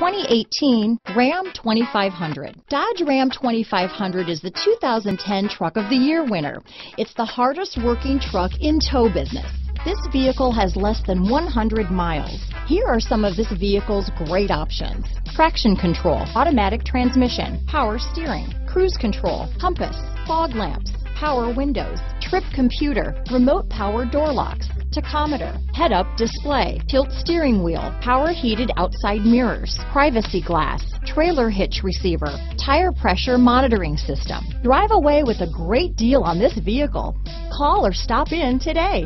2018 Ram 2500. Dodge Ram 2500 is the 2010 Truck of the Year winner. It's the hardest working truck in tow business. This vehicle has less than 100 miles. Here are some of this vehicle's great options. Traction control, automatic transmission, power steering, cruise control, compass, fog lamps, power windows, trip computer, remote power door locks, tachometer, head-up display, tilt steering wheel, power heated outside mirrors, privacy glass, trailer hitch receiver, tire pressure monitoring system. Drive away with a great deal on this vehicle. Call or stop in today.